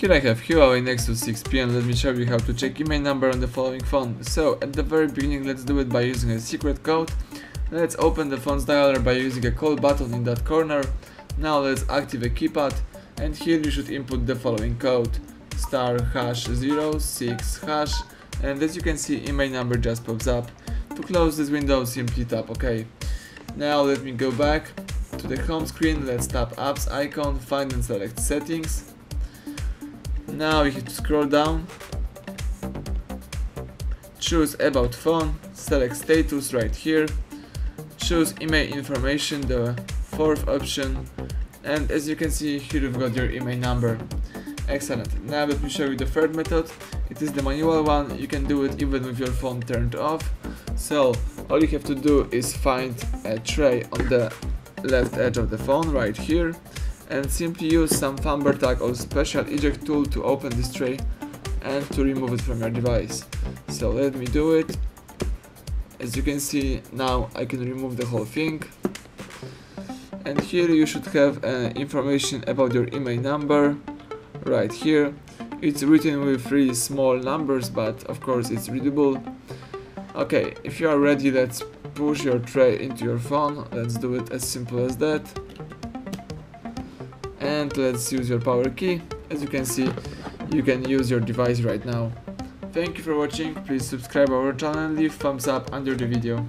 Here I have Huawei Nexus 6P and let me show you how to check IMEI number on the following phone. So at the very beginning let's do it by using a secret code. Let's open the phone's dialer by using a call button in that corner. Now let's activate keypad and here you should input the following code star hash 06 hash and as you can see IMEI number just pops up. To close this window simply tap OK. Now let me go back to the home screen, let's tap apps icon, find and select settings now you have to scroll down, choose about phone, select status right here, choose IMEI information, the fourth option, and as you can see here you've got your IMEI number. Excellent. Now let me show you the third method. It is the manual one. You can do it even with your phone turned off. So all you have to do is find a tray on the left edge of the phone right here and simply use some thumber tag or special eject tool to open this tray and to remove it from your device. So let me do it. As you can see now I can remove the whole thing and here you should have uh, information about your IMEI number right here. It's written with three small numbers but of course it's readable. Okay, if you are ready let's push your tray into your phone. Let's do it as simple as that. And let's use your power key. As you can see you can use your device right now. Thank you for watching. Please subscribe our channel and leave thumbs up under the video